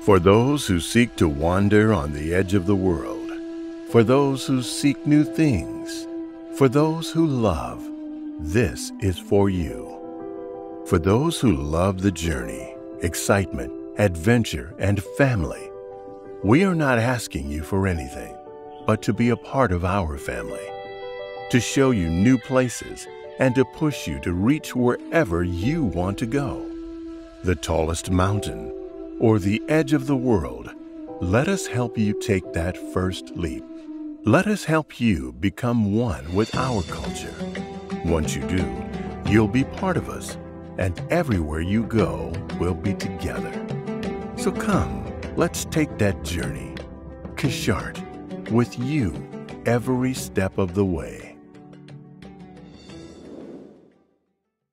For those who seek to wander on the edge of the world, for those who seek new things, for those who love, this is for you. For those who love the journey, excitement, adventure, and family, we are not asking you for anything but to be a part of our family, to show you new places, and to push you to reach wherever you want to go. The tallest mountain or the edge of the world, let us help you take that first leap. Let us help you become one with our culture. Once you do, you'll be part of us, and everywhere you go, we'll be together. So come, let's take that journey. Kechart, with you every step of the way.